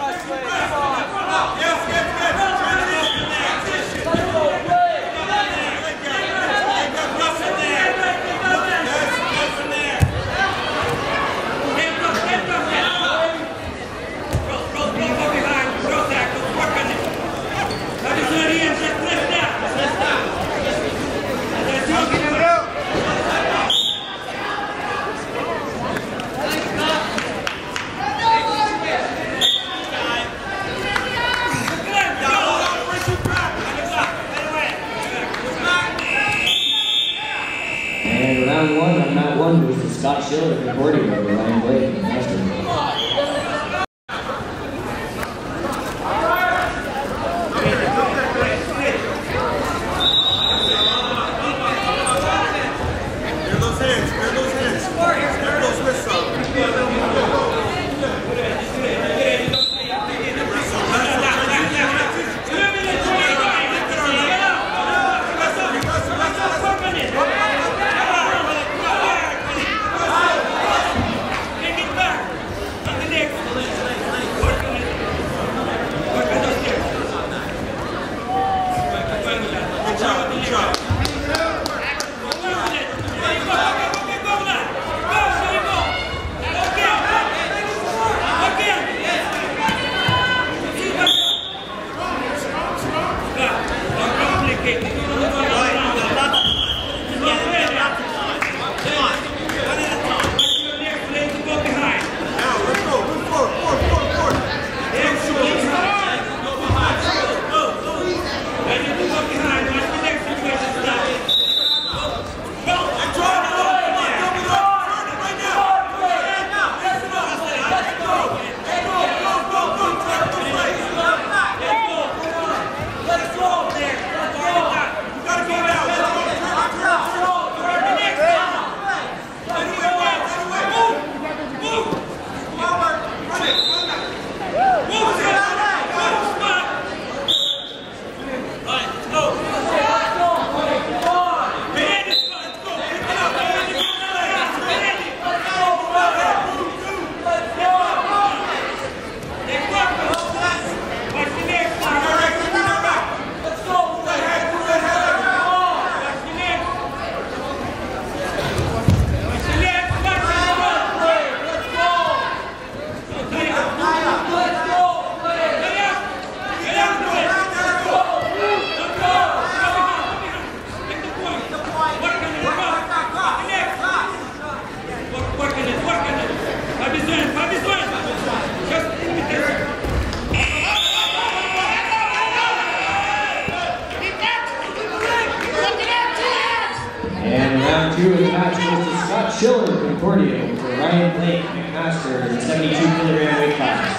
Yes, yes, yes. Round one on Mount One to Scott Schiller, recording over Ryan Blake, Now, two of the match goes to Scott Schiller from Concordia for Ryan Blake, McMaster, 72 kilogram weight class.